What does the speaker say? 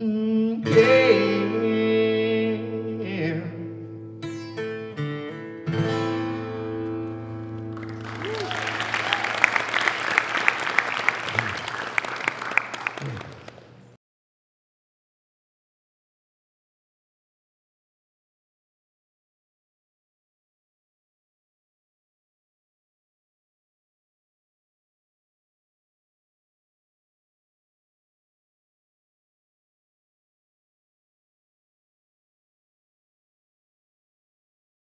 Mm.